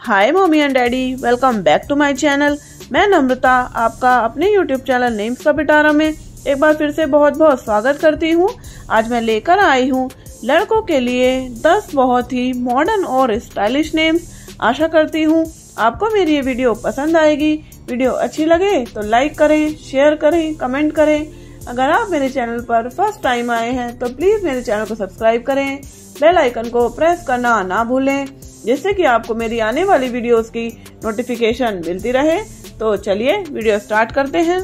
Hi mummy and daddy welcome back to my channel मैं नम्रता, आपका अपने यूट्यूब चैनल नेम्स का पिटारा में एक बार फिर से बहुत बहुत स्वागत करती हूँ। आज मैं लेकर आई हूँ लड़कों के लिए 10 बहुत ही मॉडर्न और स्टाइलिश नेम्स आशा करती हूँ आपको मेरी ये वीडियो पसंद आएगी। वीडियो अच्छी लगे तो लाइक करें शेयर करें कमेंट करें। अगर आप मेरे चैनल पर फ़र्स्ट टाइम आए हैं तो प्लीज़ मेरे चैनल को सब्सक्राइब करें। बेल आइकन को प्रेस करना ना भूलें। जिससे कि आपको मेरी आने वाली वीडियोस की नोटिफिकेशन मिलती रहे। तो चलिए वीडियो स्टार्ट करते हैं।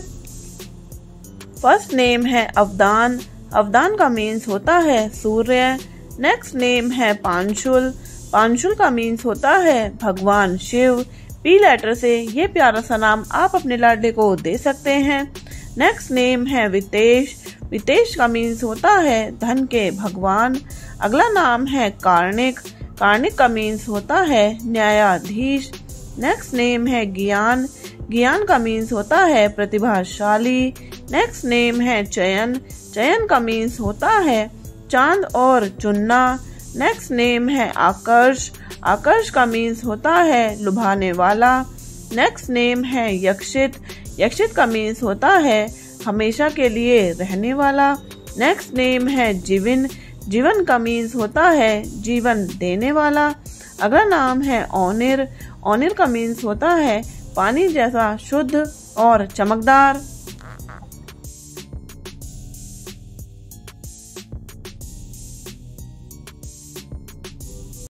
फ़र्स्ट नेम है अवदान। अवदान का मीन्स होता है सूर्य। नेक्स्ट नेम है पांशुल। पांशुल का मीन्स होता है भगवान शिव। पी लेटर से ये प्यारा सा नाम आप अपने लाडले को दे सकते हैं। नेक्स्ट नेम है वितेश। वितेश का मीन्स होता है धन के भगवान। अगला नाम है कार्णिक। कार्णिक का मीन्स होता है न्यायाधीश। नेक्स्ट नेम है ज्ञान। ज्ञान का मीन्स होता है प्रतिभाशाली। नेक्स्ट नेम है चयन। चयन का मीन्स होता है चाँद और चुनना। नेक्स्ट नेम है आकर्ष। आकर्ष का मीन्स होता है लुभाने वाला। नेक्स्ट नेम है यक्षित। यक्षित का मीन्स होता है हमेशा के लिए रहने वाला। नेक्स्ट नेम है जीवन। जीवन का मीन्स होता है, जीवन देने वाला। अगला नाम है ओनिर ओनिर का मीन्स होता है, पानी जैसा शुद्ध और चमकदार।